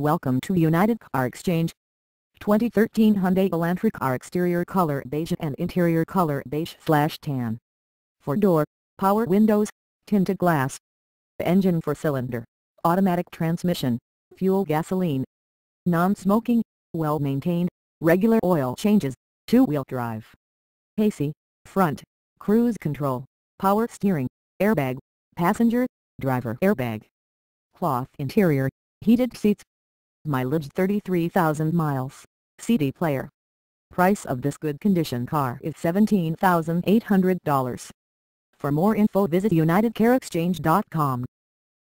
Welcome to United Car Exchange. 2013 Hyundai Elantra car exterior color beige and interior color beige slash tan. 4-door, power windows, tinted glass. Engine 4-cylinder, automatic transmission, fuel gasoline. Non-smoking, well-maintained, regular oil changes, two-wheel drive. AC, front, cruise control, power steering, airbag, passenger, driver airbag. Cloth interior, heated seats. Mileage 33,000 miles, CD player. Price of this good condition car is $17,800. For more info visit UnitedCarExchange.com.